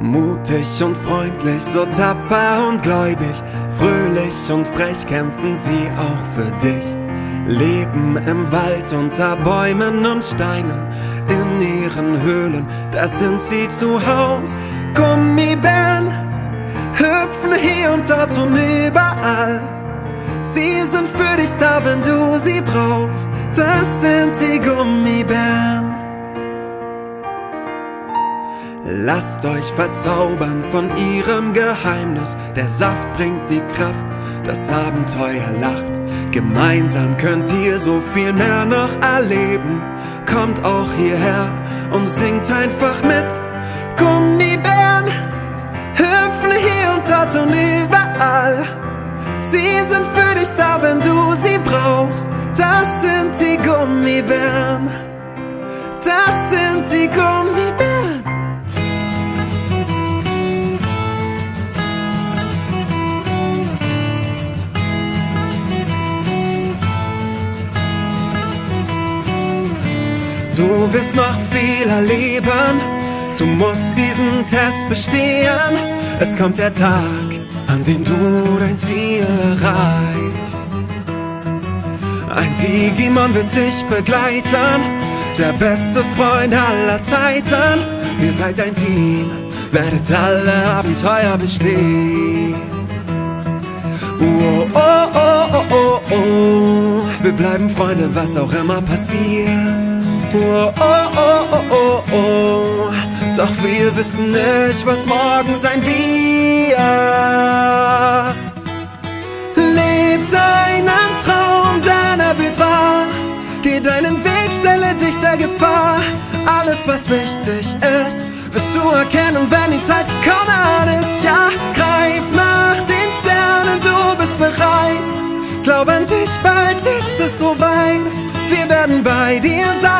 Mutig und freundlich, so tapfer und gläubig, fröhlich und frech kämpfen sie auch für dich. Leben im Wald unter Bäumen und Steinen, in ihren Höhlen, da sind sie zu Haus. Gummibären hüpfen hier und dort und überall. Sie sind für dich da, wenn du sie brauchst. Das sind die Gummibären. Lasst euch verzaubern von ihrem Geheimnis. Der Saft bringt die Kraft, das Abenteuer lacht. Gemeinsam könnt ihr so viel mehr noch erleben. Kommt auch hierher und singt einfach mit. Gummibären hüpfen hier und dort und überall. Sie sind für dich da, wenn du sie brauchst. Das sind die Gummibären. Das sind die Gummibären. Du wirst noch viel erleben, du musst diesen Test bestehen. Es kommt der Tag, an dem du dein Ziel erreichst. Ein Digimon wird dich begleiten, der beste Freund aller Zeiten. Ihr seid ein Team, werdet alle Abenteuer bestehen. Oh, oh, oh, oh, oh, oh. Wir bleiben Freunde, was auch immer passiert. Oh, oh, oh, oh, oh, oh. Doch wir wissen nicht, was morgen sein wird. Leb deinen Traum, denn er wird wahr. Geh deinen Weg, stelle dich der Gefahr. Alles, was wichtig ist, wirst du erkennen, wenn die Zeit gekommen ist. Ja, greif nach den Sternen, du bist bereit. Glaub an dich, bald ist es soweit wir werden bei dir sein.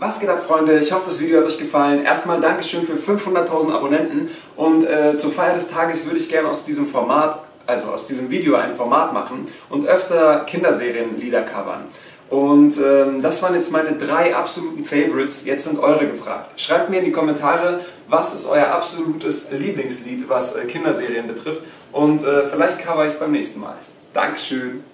Was geht ab, Freunde? Ich hoffe, das Video hat euch gefallen. Erstmal Dankeschön für 500.000 Abonnenten und äh, zur Feier des Tages würde ich gerne aus diesem Format, also aus diesem Video ein Format machen und öfter Kinderserien-Lieder covern. Und ähm, das waren jetzt meine drei absoluten Favorites. Jetzt sind eure gefragt. Schreibt mir in die Kommentare, was ist euer absolutes Lieblingslied, was äh, Kinderserien betrifft. Und äh, vielleicht cover ich es beim nächsten Mal. Dankeschön.